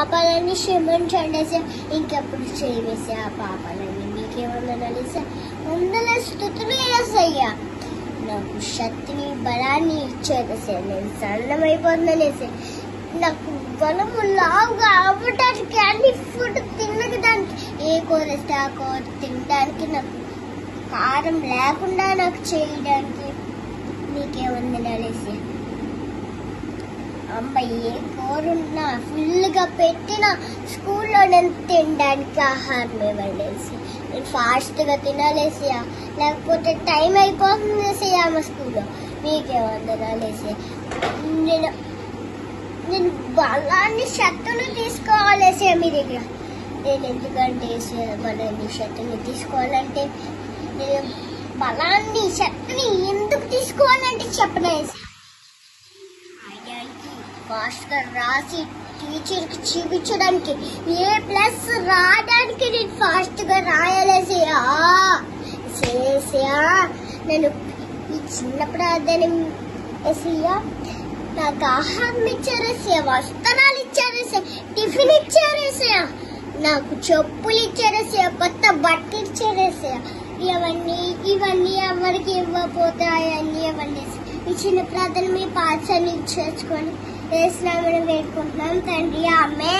పాపాలన్నీ క్షమించండి వేసా ఇంకెప్పుడు చేయవేసా ఆ పాపాలన్నీ మీకేమన్నా నలిసా వందల స్థుతులు వేసయ్యా నాకు శక్తిని బలాన్ని ఇచ్చేదసే. నేను సన్నమైపోతుందనేసి నాకు బలము లావుగా అవ్వటానికి అన్ని ఫుడ్ తినడానికి ఏ కూర ఇస్తే ఆ కూర తినడానికి నాకు కారం లేకుండా నాకు చేయడానికి నీకేముంది నలేసి ఏ కూర ఫుల్గా పెట్టిన స్కూల్లో నేను తినడానికి ఆహారం ఇవ్వలేసి నేను ఫాస్ట్గా తినాలేసి లేకపోతే టైం అయిపోతుంది మా స్కూల్లో. మీకేమన్నా తినాలేసి నేను నేను బలాన్ని శక్తులు తీసుకోవాలేసి మీ దగ్గర. నేను ఎందుకంటే బలాన్ని శక్తులు తీసుకోవాలంటే నేను బలాన్ని శక్తిని ఎందుకు తీసుకోవాలంటే చెప్పనేసి ఫాస్ట్గా రాసి టీచర్కి చూపించడానికి ఏ ప్లస్ రాయడానికి నేను ఫాస్ట్గా రాయాలేసయా? చేసా నేను ఈ చిన్న ప్రార్థన వేసయ్యా నాకు ఆహారం ఇచ్చారేసయ్యా వస్త్రాలు ఇచ్చారేసయ్యా టిఫిన్ ఇచ్చారేసయ్యా నాకు చెప్పులు ఇచ్చారేసయ్యా కొత్త బట్టలు ఇచ్చారేసయ్యా ఇవన్నీ ఇవన్నీ ఎవరికి ఇవ్వబోతాయని అవన్నీ ఇవ్వండి. ఈ చిన్న ప్రార్థన మీ పాఠశాల చేసుకొని వేసిన వేడుకుంటున్నాం తండ్రి ఆమె